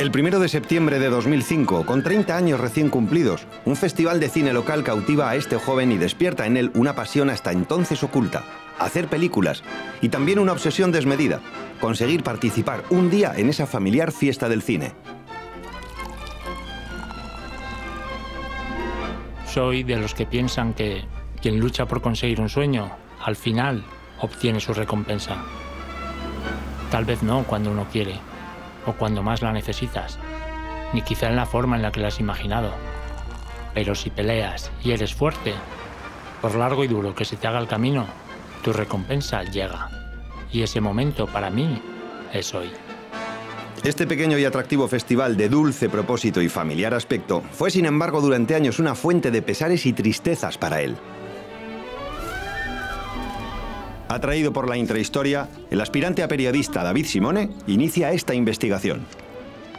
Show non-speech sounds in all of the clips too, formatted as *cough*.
El primero de septiembre de 2005, con 30 años recién cumplidos, un festival de cine local cautiva a este joven y despierta en él una pasión hasta entonces oculta, hacer películas y también una obsesión desmedida, conseguir participar un día en esa familiar fiesta del cine. Soy de los que piensan que quien lucha por conseguir un sueño, al final obtiene su recompensa. Tal vez no cuando uno quiere, o cuando más la necesitas, ni quizá en la forma en la que la has imaginado. Pero si peleas y eres fuerte, por largo y duro que se te haga el camino, tu recompensa llega. Y ese momento para mí es hoy. Este pequeño y atractivo festival de dulce propósito y familiar aspecto fue sin embargo durante años una fuente de pesares y tristezas para él. Atraído por la intrahistoria, el aspirante a periodista David Simone inicia esta investigación.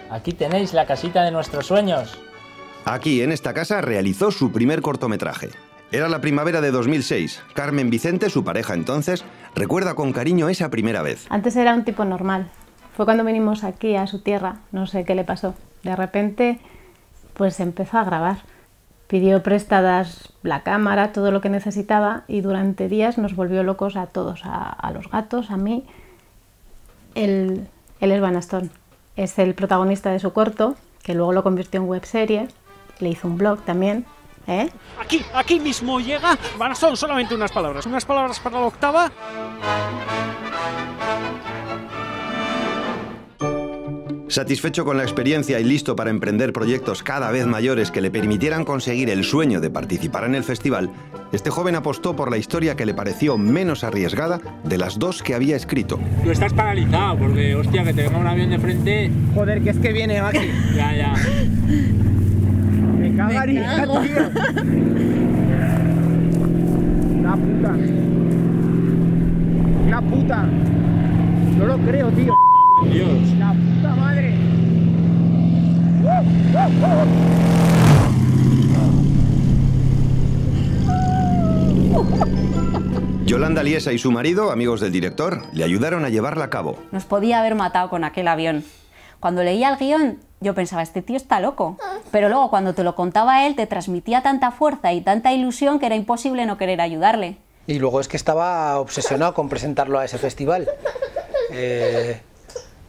Aquí tenéis la casita de nuestros sueños. Aquí, en esta casa, realizó su primer cortometraje. Era la primavera de 2006. Carmen Vicente, su pareja entonces, recuerda con cariño esa primera vez. Antes era un tipo normal. Fue cuando vinimos aquí a su tierra, no sé qué le pasó. De repente, pues empezó a grabar pidió prestadas la cámara, todo lo que necesitaba y durante días nos volvió locos a todos, a, los gatos, a mí. Él, él es Van Aston, es el protagonista de su corto, que luego lo convirtió en webserie, le hizo un blog también. ¿eh? Aquí, aquí mismo llega Van Aston, solamente unas palabras, unas palabras para la octava. Satisfecho con la experiencia y listo para emprender proyectos cada vez mayores que le permitieran conseguir el sueño de participar en el festival, este joven apostó por la historia que le pareció menos arriesgada de las dos que había escrito. Tú estás paralizado porque, hostia, que te venga un avión de frente. Joder, que es que viene aquí. *laughs* ya, ya. Me cagaría, tío. La puta. La puta. No lo creo, tío. Dios. La puta. Yolanda Liesa y su marido, amigos del director, le ayudaron a llevarla a cabo. Nos podía haber matado con aquel avión. Cuando leía el guion, yo pensaba, este tío está loco. Pero luego cuando te lo contaba él, te transmitía tanta fuerza y tanta ilusión que era imposible no querer ayudarle. Y luego es que estaba obsesionado con presentarlo a ese festival. Eh,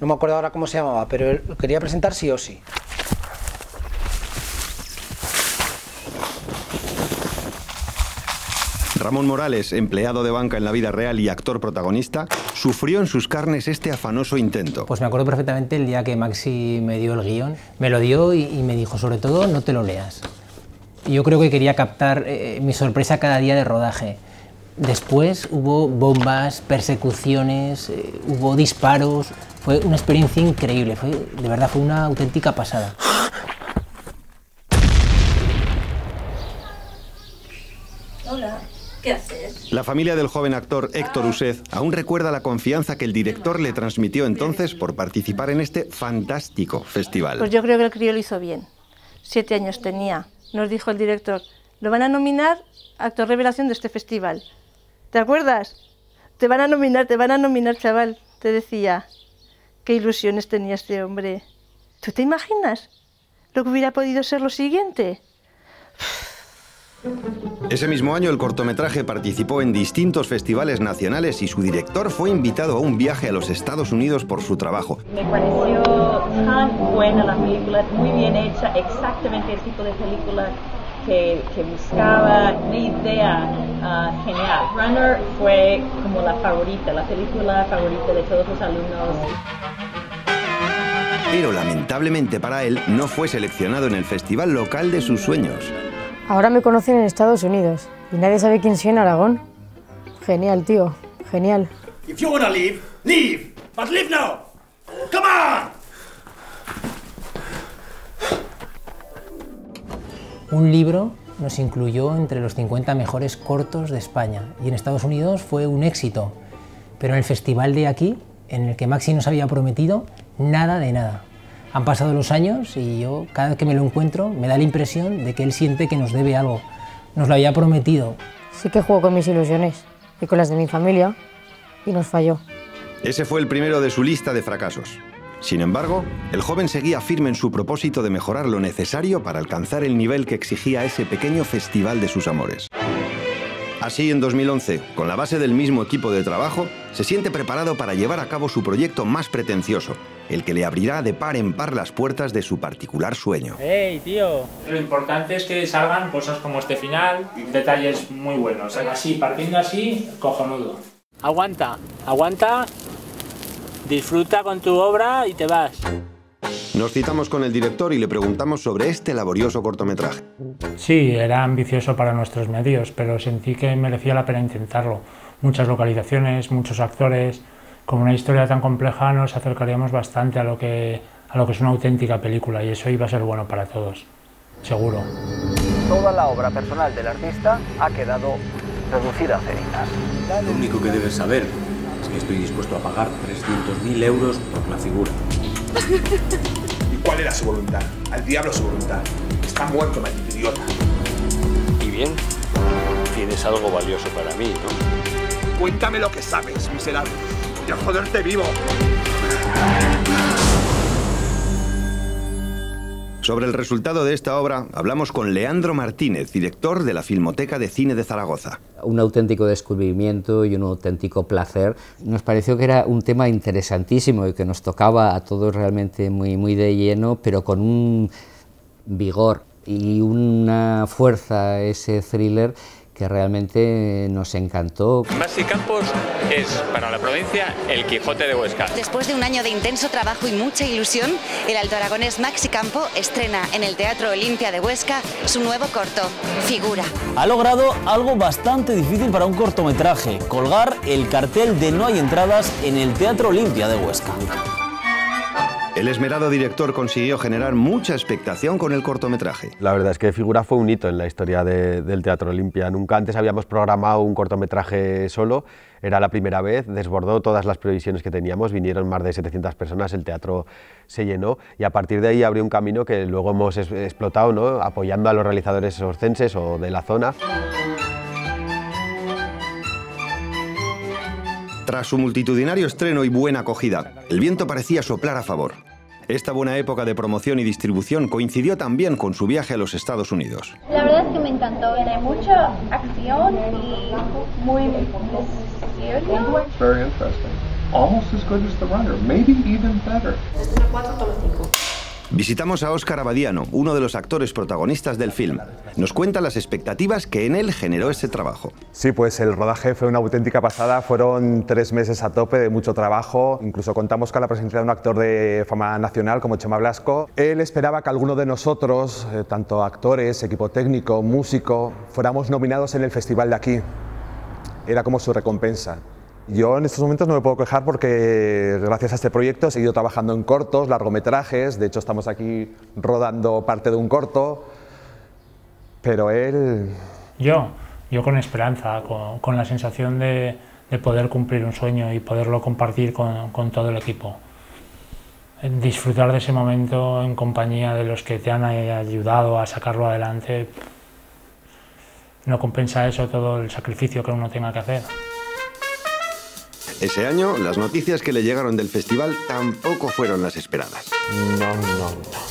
no me acuerdo ahora cómo se llamaba, pero quería presentar sí o sí. Ramón Morales, empleado de banca en la vida real y actor protagonista, sufrió en sus carnes este afanoso intento. Pues me acuerdo perfectamente el día que Maxi me dio el guion. Me lo dio y, me dijo, sobre todo, no te lo leas. Yo creo que quería captar eh, mi sorpresa cada día de rodaje. Después hubo bombas, persecuciones, eh, hubo disparos. Fue una experiencia increíble, fue, de verdad fue una auténtica pasada. Hola. ¿Qué haces? La familia del joven actor Héctor Used aún recuerda la confianza que el director le transmitió entonces por participar en este fantástico festival. Pues yo creo que el crío lo hizo bien. Siete años tenía. Nos dijo el director, lo van a nominar actor revelación de este festival. ¿Te acuerdas? Te van a nominar, te van a nominar, chaval. Te decía, qué ilusiones tenía este hombre. ¿Tú te imaginas lo que hubiera podido ser lo siguiente? Ese mismo año el cortometraje participó en distintos festivales nacionales y su director fue invitado a un viaje a los Estados Unidos por su trabajo. Me pareció tan buena la película, muy bien hecha, exactamente el tipo de película que, buscaba, una idea ah, genial. Runner fue como la favorita, la película favorita de todos los alumnos. Pero lamentablemente para él no fue seleccionado en el festival local de sus sueños. Ahora me conocen en Estados Unidos y nadie sabe quién soy en Aragón. Genial, tío. Genial. If you wanna leave, leave. But leave now. Come on. Un libro nos incluyó entre los 50 mejores cortos de España y en Estados Unidos fue un éxito. Pero en el festival de aquí, en el que Maxi nos había prometido, nada de nada. Han pasado los años y yo cada vez que me lo encuentro me da la impresión de que él siente que nos debe algo. Nos lo había prometido. Sí que juego con mis ilusiones y con las de mi familia y nos falló. Ese fue el primero de su lista de fracasos. Sin embargo, el joven seguía firme en su propósito de mejorar lo necesario para alcanzar el nivel que exigía ese pequeño festival de sus amores. Así, en 2011, con la base del mismo equipo de trabajo, se siente preparado para llevar a cabo su proyecto más pretencioso, el que le abrirá de par en par las puertas de su particular sueño. ¡Ey, tío! Lo importante es que salgan cosas como este final, detalles muy buenos. Así, partiendo así, cojonudo. Aguanta, aguanta, disfruta con tu obra y te vas. Nos citamos con el director y le preguntamos sobre este laborioso cortometraje. Sí, era ambicioso para nuestros medios, pero sentí que merecía la pena intentarlo. Muchas localizaciones, muchos actores. Con una historia tan compleja nos acercaríamos bastante a lo que, a lo que es una auténtica película y eso iba a ser bueno para todos, seguro. Toda la obra personal del artista ha quedado reducida a cenizas. Lo único que debes saber es que estoy dispuesto a pagar 300.000 euros por la figura. ¿Y cuál era su voluntad? Al diablo su voluntad. Está muerto, maldito idiota. Y bien, tienes algo valioso para mí, ¿no? Cuéntame lo que sabes, miserable. Voy a joderte vivo. Sobre el resultado de esta obra hablamos con Leandro Martínez, director de la Filmoteca de Cine de Zaragoza. Un auténtico descubrimiento y un auténtico placer. Nos pareció que era un tema interesantísimo y que nos tocaba a todos realmente muy, muy de lleno, pero con un vigor y una fuerza ese thriller que realmente nos encantó. Maxi Campos es para la provincia el Quijote de Huesca. Después de un año de intenso trabajo y mucha ilusión, el alto aragonés Maxi Campo estrena en el Teatro Olimpia de Huesca su nuevo corto, Figura. Ha logrado algo bastante difícil para un cortometraje, colgar el cartel de No hay entradas en el Teatro Olimpia de Huesca. El esmerado director consiguió generar mucha expectación con el cortometraje. La verdad es que Figura fue un hito en la historia de, del Teatro Olimpia. Nunca antes habíamos programado un cortometraje solo, era la primera vez, desbordó todas las previsiones que teníamos, vinieron más de 700 personas, el teatro se llenó y a partir de ahí abrió un camino que luego hemos explotado, ¿no? apoyando a los realizadores orcenses o de la zona. Tras su multitudinario estreno y buena acogida, el viento parecía soplar a favor. Esta buena época de promoción y distribución coincidió también con su viaje a los Estados Unidos. La verdad es que me encantó, tiene mucha acción y muy desierto. Very interesting. Almost as good as the runner, maybe even better. Visitamos a Óscar Abadiano, uno de los actores protagonistas del film. Nos cuenta las expectativas que en él generó ese trabajo. Sí, pues el rodaje fue una auténtica pasada. Fueron tres meses a tope de mucho trabajo. Incluso contamos con la presencia de un actor de fama nacional como Chema Blasco. Él esperaba que alguno de nosotros, eh, tanto actores, equipo técnico, músico, fuéramos nominados en el festival de aquí. Era como su recompensa. Yo en estos momentos no me puedo quejar porque gracias a este proyecto he seguido trabajando en cortos, largometrajes, de hecho estamos aquí rodando parte de un corto, pero él... Yo, yo con esperanza, con, la sensación de, de, poder cumplir un sueño y poderlo compartir con, con todo el equipo. Disfrutar de ese momento en compañía de los que te han ayudado a sacarlo adelante, no compensa eso todo el sacrificio que uno tenga que hacer. Ese año, las noticias que le llegaron del festival tampoco fueron las esperadas. No, no, no.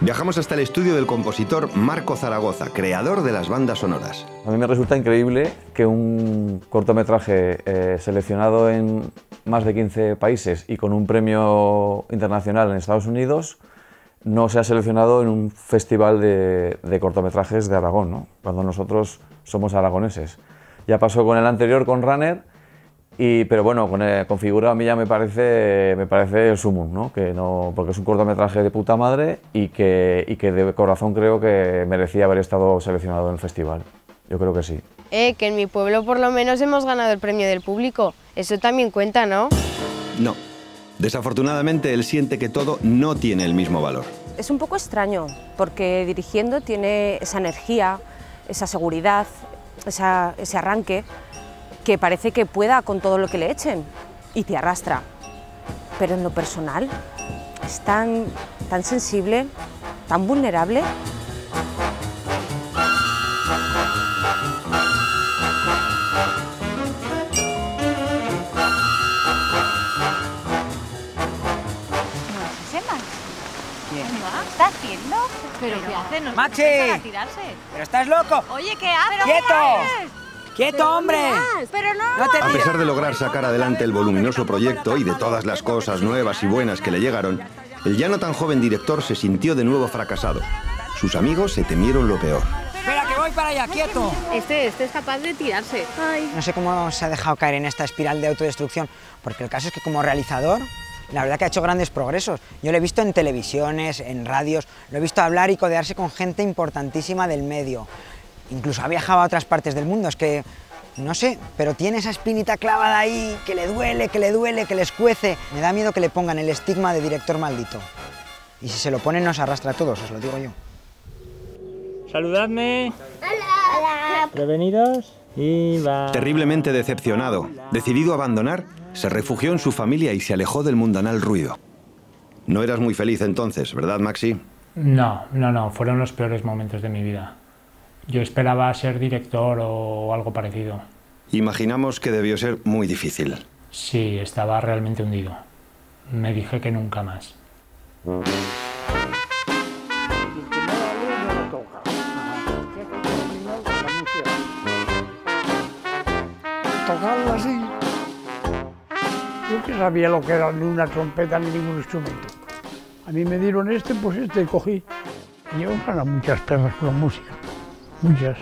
Viajamos hasta el estudio del compositor Marco Zaragoza, creador de las bandas sonoras. A mí me resulta increíble que un cortometraje eh, seleccionado en más de 15 países y con un premio internacional en Estados Unidos no sea seleccionado en un festival de, de cortometrajes de Aragón, ¿no? cuando nosotros somos aragoneses. Ya pasó con el anterior, con Runner, y, pero bueno, con, eh, con Figura a mí ya me parece, me parece el sumum, ¿no? Que no, porque es un cortometraje de puta madre y que, y que de corazón creo que merecía haber estado seleccionado en el festival. Yo creo que sí. Eh, que en mi pueblo por lo menos hemos ganado el premio del público. Eso también cuenta, ¿no? No. Desafortunadamente él siente que todo no tiene el mismo valor. Es un poco extraño, porque dirigiendo tiene esa energía, esa seguridad, esa, ese arranque, que parece que pueda con todo lo que le echen y te arrastra. Pero en lo personal es tan, tan sensible, tan vulnerable. ¿Pero qué hace? ¿No ¡Maxi! para tirarse? ¿Pero estás loco? Oye, ¿qué hace? ¡Quieto! ¡Quieto, hombre! Pero no, No te A pesar de lograr sacar adelante el voluminoso proyecto y de todas las cosas nuevas y buenas que le llegaron, el ya no tan joven director se sintió de nuevo fracasado. Sus amigos se temieron lo peor. Espera, que voy para allá, quieto. Este, este es capaz de tirarse. No sé cómo se ha dejado caer en esta espiral de autodestrucción, porque el caso es que como realizador, la verdad que ha hecho grandes progresos. Yo lo he visto en televisiones, en radios, lo he visto hablar y codearse con gente importantísima del medio. Incluso ha viajado a otras partes del mundo, es que, no sé, pero tiene esa espinita clavada ahí, que le duele, que le duele, que le escuece. Me da miedo que le pongan el estigma de director maldito. Y si se lo ponen nos arrastra a todos, os lo digo yo. Saludadme. Prevenidos. Y va. Terriblemente decepcionado, decidido a abandonar, se refugió en su familia y se alejó del mundanal ruido. No eras muy feliz entonces, ¿verdad, Maxi? No, no, no, fueron los peores momentos de mi vida. Yo esperaba ser director o algo parecido. Imaginamos que debió ser muy difícil. Sí, estaba realmente hundido. Me dije que nunca más. Yo que sabía lo que era ni una trompeta ni ningún instrumento. A mí me dieron este, pues este cogí. Y yo gané muchas perras con la música, muchas.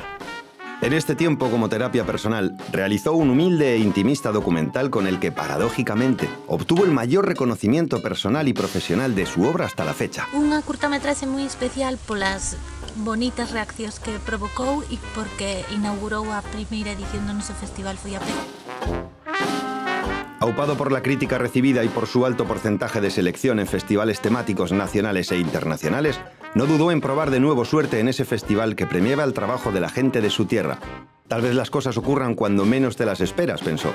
En este tiempo, como terapia personal, realizó un humilde e intimista documental con el que, paradójicamente, obtuvo el mayor reconocimiento personal y profesional de su obra hasta la fecha. Unha curtametraxe moi especial polas bonitas reaccións que provocou e porque inaugurou a primeira edición do noso festival Pe. Aupado por la crítica recibida y por su alto porcentaje de selección en festivales temáticos nacionales e internacionales, no dudó en probar de nuevo suerte en ese festival que premiaba el trabajo de la gente de su tierra. Tal vez las cosas ocurran cuando menos te las esperas, pensó.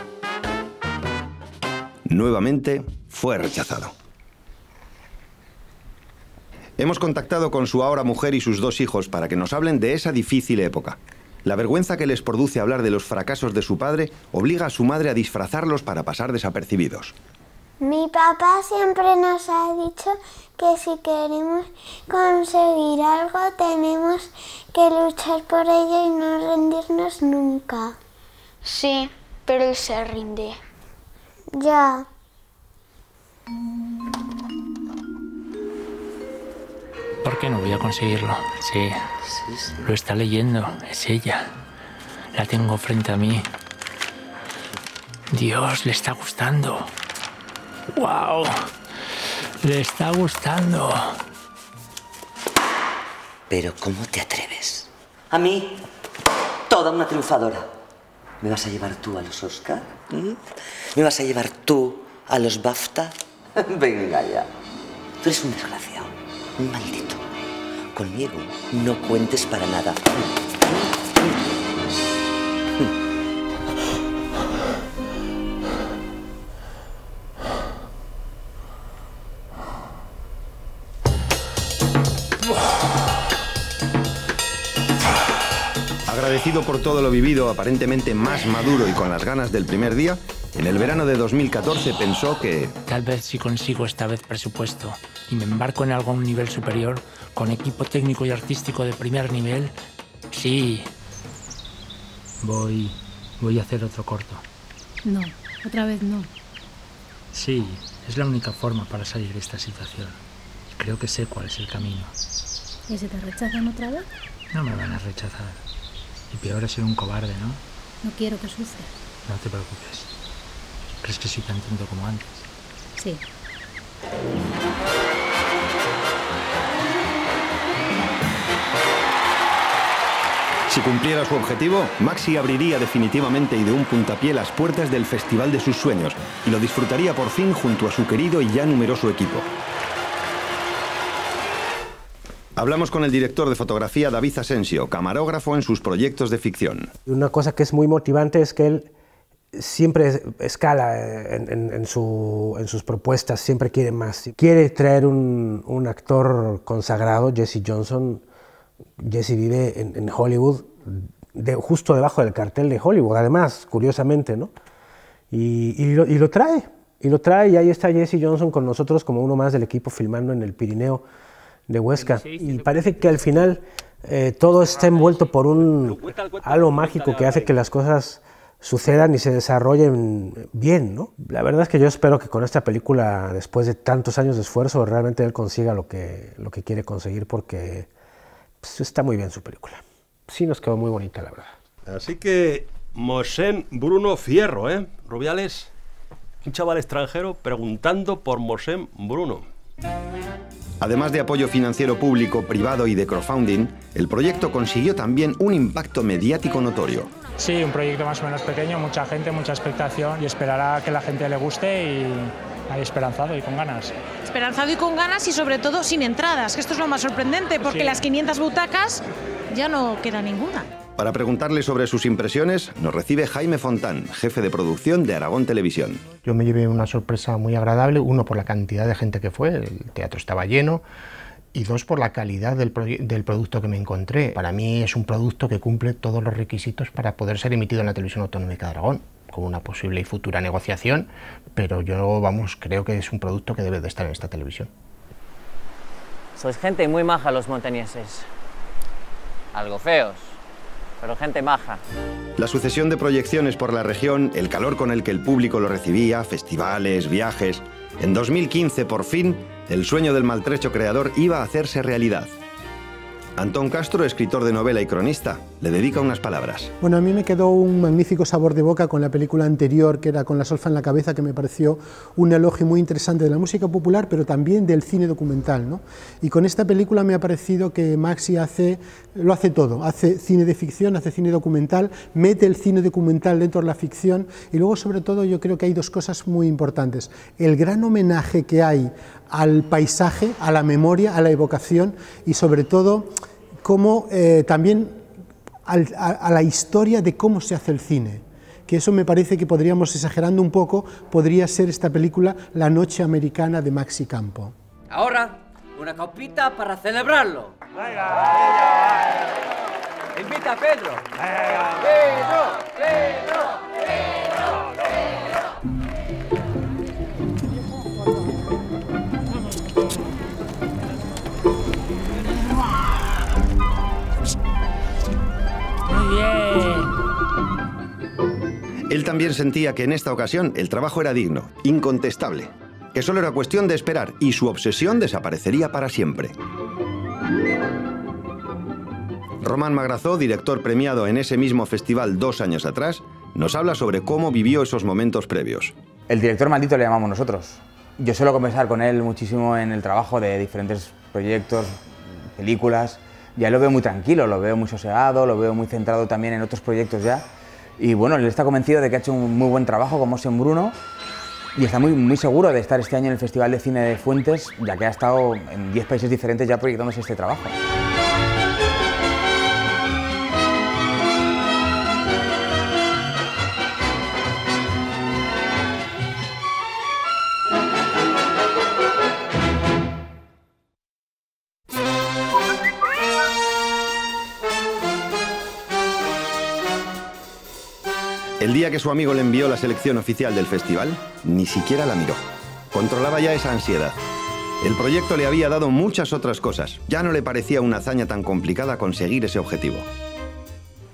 Nuevamente fue rechazado. Hemos contactado con su ahora mujer y sus dos hijos para que nos hablen de esa difícil época. La vergüenza que les produce hablar de los fracasos de su padre obliga a su madre a disfrazarlos para pasar desapercibidos. Mi papá siempre nos ha dicho que si queremos conseguir algo tenemos que luchar por ello y no rendirnos nunca. Sí, pero él se rinde. Ya. ¿Por qué no voy a conseguirlo? Sí, lo está leyendo, es ella. La tengo frente a mí. Dios, le está gustando. ¡Wow! Le está gustando. Pero ¿cómo te atreves? A mí, toda una triunfadora. ¿Me vas a llevar tú a los Oscar? ¿Mm? ¿Me vas a llevar tú a los BAFTA? *laughs* Venga ya. Tú eres un desgraciado, maldito. Conmigo no cuentes para nada. Agradecido por todo lo vivido, aparentemente más maduro y con las ganas del primer día, en el verano de 2014 pensó que Tal vez si consigo esta vez presupuesto y me embarco en algún nivel superior, con equipo técnico y artístico de primer nivel, sí. Voy. voy a hacer otro corto. No, otra vez no. Sí, es la única forma para salir de esta situación. Y creo que sé cuál es el camino. ¿Y si te rechazan otra vez? No me van a rechazar. Y peor es ser un cobarde, ¿no? No quiero que sufras. No te preocupes. ¿Crees que soy tan tonto como antes? Sí. si cumpliera su objetivo, Maxi abriría definitivamente y de un puntapié las puertas del festival de sus sueños y lo disfrutaría por fin junto a su querido y ya numeroso equipo. Hablamos con el director de fotografía David Asensio, camarógrafo en sus proyectos de ficción. Una cosa que es muy motivante es que él siempre escala en, en, en, su, en, sus propuestas, siempre quiere más. Quiere traer un, un actor consagrado, Jesse Johnson. Jesse vive en, Hollywood, de, justo debajo del cartel de Hollywood, además, curiosamente, ¿no? Y, y, lo, y, lo, trae, y lo trae, y ahí está Jesse Johnson con nosotros como uno más del equipo filmando en el Pirineo de Huesca. Y parece que al final eh, todo está envuelto por un algo mágico que hace que las cosas sucedan y se desarrollen bien, ¿no? La verdad es que yo espero que con esta película, después de tantos años de esfuerzo, realmente él consiga lo que, lo que quiere conseguir porque pues, está muy bien su película. Sí nos quedó muy bonita, la verdad. Así que Mosén Bruno Fierro, ¿eh? Rubiales, un chaval extranjero preguntando por Mosén Bruno. Además de apoyo financiero público, privado y de crowdfunding, el proyecto consiguió también un impacto mediático notorio. Sí, un proyecto más o menos pequeño, mucha gente, mucha expectación y esperará que la gente le guste y hay esperanzado y con ganas. Esperanzado y con ganas y sobre todo sin entradas, que esto es lo más sorprendente porque Sí. las 500 butacas ya no queda ninguna. Para preguntarle sobre sus impresiones, nos recibe Jaime Fontán, jefe de producción de Aragón Televisión. Yo me llevé una sorpresa muy agradable, uno por la cantidad de gente que fue, el teatro estaba lleno, y dos por la calidad del, producto que me encontré. Para mí es un producto que cumple todos los requisitos para poder ser emitido en la televisión autonómica de Aragón, con una posible y futura negociación, pero yo, vamos, creo que es un producto que debe de estar en esta televisión. Sois gente muy maja los montañeses. Algo feos, pero gente maja. La sucesión de proyecciones por la región, el calor con el que el público lo recibía, festivales, viajes. En 2015, por fin, el sueño del maltrecho creador iba a hacerse realidad. Antón Castro, escritor de novela y cronista, le dedica unas palabras. Bueno, a mí me quedó un magnífico sabor de boca con la película anterior, que era Con la solfa en la cabeza, que me pareció un elogio muy interesante de la música popular, pero también del cine documental. ¿no? Y con esta película me ha parecido que Maxi hace, lo hace todo, hace cine de ficción, hace cine documental, mete el cine documental dentro de la ficción, y luego sobre todo yo creo que hay dos cosas muy importantes. El gran homenaje que hay al paisaje, a la memoria, a la evocación, y sobre todo como eh, también al- a, a la historia de cómo se hace el cine. Que eso me parece que podríamos, exagerando un poco, podría ser esta película La Noche Americana de Maxi Campo. Ahora, una copita para celebrarlo. Invita a Pedro. Pedro, Pedro, Pedro, Él también sentía que en esta ocasión el trabajo era digno, incontestable, que solo era cuestión de esperar y su obsesión desaparecería para siempre. Román Magrazó, director premiado en ese mismo festival dos años atrás, nos habla sobre cómo vivió esos momentos previos. El director maldito le llamamos nosotros. Yo suelo conversar con él muchísimo en el trabajo de diferentes proyectos, películas. Ya lo veo muy tranquilo, lo veo muy sosegado, lo veo muy centrado también en otros proyectos ya. Y bueno, él está convencido de que ha hecho un muy buen trabajo como Mosen Bruno y está muy, muy seguro de estar este año en el Festival de Cine de Fuentes, ya que ha estado en 10 países diferentes ya proyectándose este trabajo. El día que su amigo le envió la selección oficial del festival, ni siquiera la miró. Controlaba ya esa ansiedad. El proyecto le había dado muchas otras cosas. Ya no le parecía una hazaña tan complicada conseguir ese objetivo.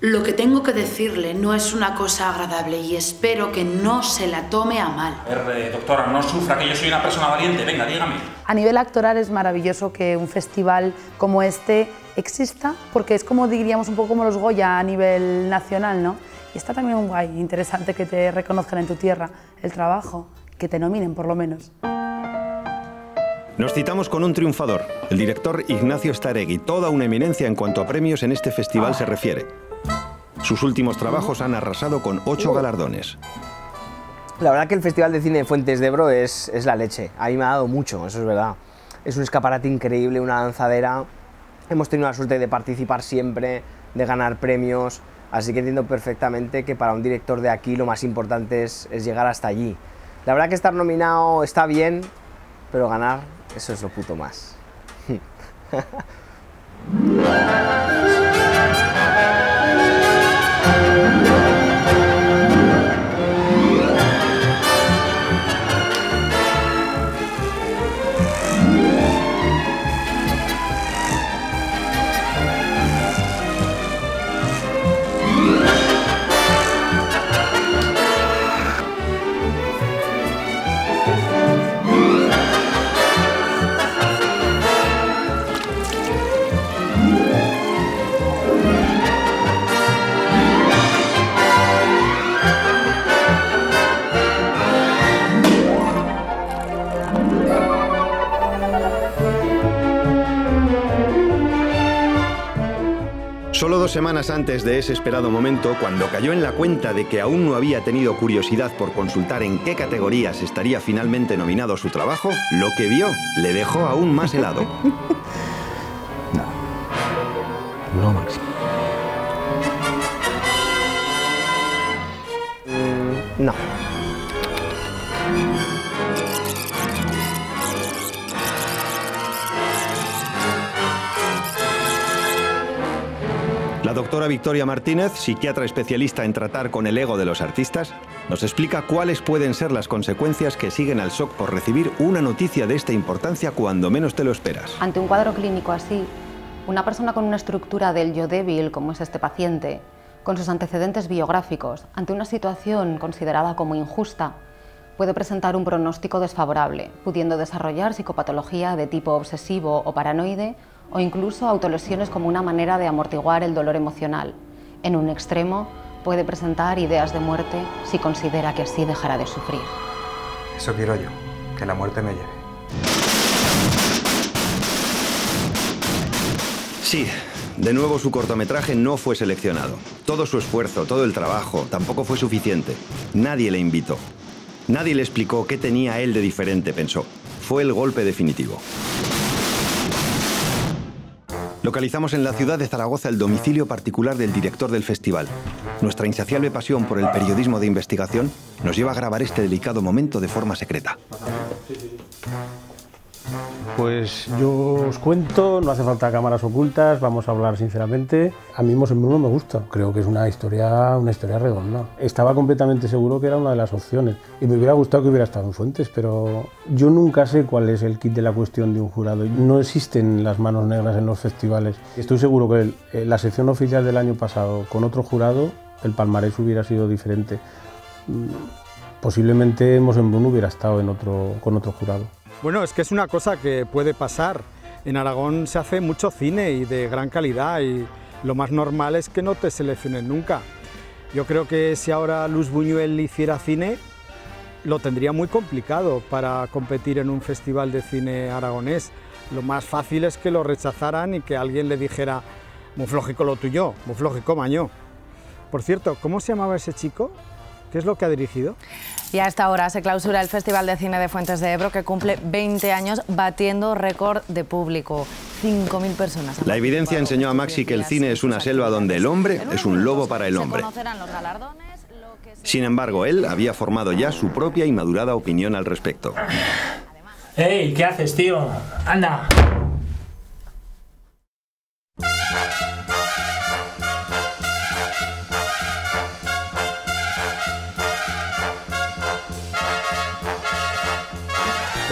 Lo que tengo que decirle no es una cosa agradable y espero que no se la tome a mal. R, doctora, no sufra, que yo soy una persona valiente. Venga, dígame. A nivel actoral es maravilloso que un festival como este exista, porque es como diríamos un poco como los Goya a nivel nacional, ¿no? Y está también un guay, interesante que te reconozcan en tu tierra el trabajo, que te nominen por lo menos. Nos citamos con un triunfador, el director Ignacio Staregui, toda una eminencia en cuanto a premios en este festival se refiere. Sus últimos trabajos han arrasado con ocho galardones. La verdad que el Festival de Cine de Fuentes de Ebro es, es la leche. A mí me ha dado mucho, eso es verdad. Es un escaparate increíble, una lanzadera. Hemos tenido la suerte de participar siempre, de ganar premios, así que entiendo perfectamente que para un director de aquí lo más importante es, llegar hasta allí. La verdad que estar nominado está bien, pero ganar, eso es lo puto más. *laughs* semanas antes de ese esperado momento, cuando cayó en la cuenta de que aún no había tenido curiosidad por consultar en qué categorías estaría finalmente nominado su trabajo, lo que vio le dejó aún más helado. *laughs* No. No. La doctora Victoria Martínez, psiquiatra especialista en tratar con el ego de los artistas, nos explica cuáles pueden ser las consecuencias que siguen al shock por recibir una noticia de esta importancia cuando menos te lo esperas. Ante un cuadro clínico así, una persona con una estructura del yo débil, como es este paciente, con sus antecedentes biográficos, ante una situación considerada como injusta, puede presentar un pronóstico desfavorable, pudiendo desarrollar psicopatología de tipo obsesivo o paranoide o incluso autolesiones como una manera de amortiguar el dolor emocional. En un extremo, puede presentar ideas de muerte si considera que así dejará de sufrir. Eso quiero yo, que la muerte me lleve. Sí, de nuevo su cortometraje no fue seleccionado. Todo su esfuerzo, todo el trabajo, tampoco fue suficiente. Nadie le invitó. Nadie le explicó qué tenía él de diferente, pensó. Fue el golpe definitivo. Localizamos en la ciudad de Zaragoza el domicilio particular del director del festival. Nuestra insaciable pasión por el periodismo de investigación nos lleva a grabar este delicado momento de forma secreta. Pues yo os cuento, no hace falta cámaras ocultas, vamos a hablar sinceramente. A mí Mos en Bruno me gusta, creo que es una historia, una historia redonda. Estaba completamente seguro que era una de las opciones y me hubiera gustado que hubiera estado en Fuentes, pero yo nunca sé cuál es el kit de la cuestión de un jurado. No existen las manos negras en los festivales. Estoy seguro que eh, la sección oficial del año pasado con otro jurado, el palmarés hubiera sido diferente. Mm, Posiblemente Mos en Bruno hubiera estado en otro, con otro jurado. Bueno, es que es una cosa que puede pasar. En Aragón se hace mucho cine y de gran calidad y lo más normal es que no te seleccionen nunca. Yo creo que si ahora Luz Buñuel hiciera cine, lo tendría muy complicado para competir en un festival de cine aragonés. Lo más fácil es que lo rechazaran y que alguien le dijera, muy flógico lo tuyo, muy flógico maño. Por cierto, ¿cómo se llamaba ese chico? ¿Qué es lo que ha dirigido? Y a esta hora se clausura el Festival de Cine de Fuentes de Ebro, que cumple 20 años batiendo récord de público. 5.000 personas. La evidencia enseñó a Maxi que el cine es una selva donde el hombre es un lobo para el hombre. Sin embargo, él había formado ya su propia y madurada opinión al respecto. ¡Ey! ¿Qué haces, tío? ¡Anda!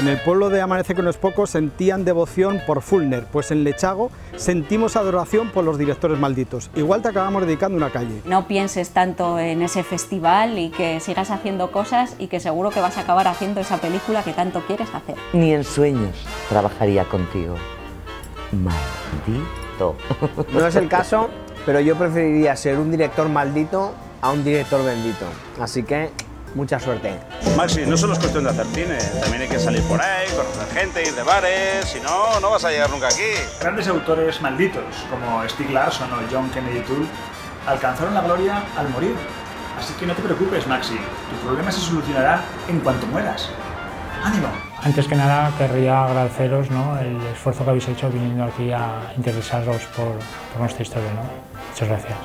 En el pueblo de Amanece que no es poco sentían devoción por Fulner, pues en Lechago sentimos adoración por los directores malditos. Igual te acabamos dedicando una calle. No pienses tanto en ese festival y que sigas haciendo cosas y que seguro que vas a acabar haciendo esa película que tanto quieres hacer. Ni en sueños trabajaría contigo. Maldito. No es el caso, pero yo preferiría ser un director maldito a un director bendito. Así que, mucha suerte. Maxi, no solo es cuestión de hacer cine, también hay que salir por ahí, conocer gente, ir de bares, si no, no vas a llegar nunca aquí. Grandes autores malditos, como Stieg Larsson o John Kennedy Toole, alcanzaron la gloria al morir. Así que no te preocupes, Maxi, tu problema se solucionará en cuanto mueras. ¡Ánimo! Antes que nada, querría agradeceros ¿no? el esfuerzo que habéis hecho viniendo aquí a interesaros por, por nuestra historia. ¿no? Muchas gracias.